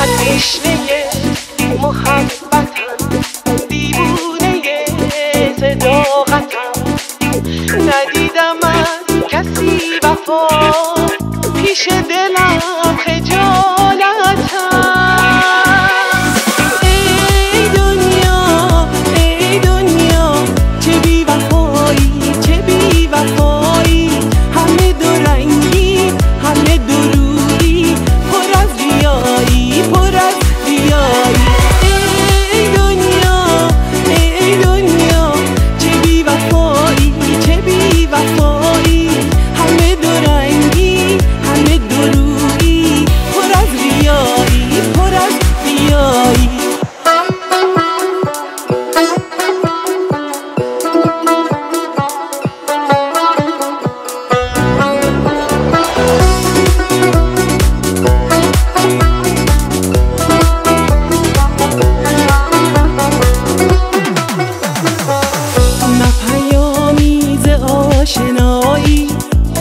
فقط تشنه محبتم دیوونه صداقتم ندیدم من کسی وفا پیش دلم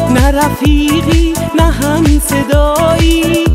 نه رفیقی نه هم صدایی.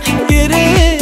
time get it.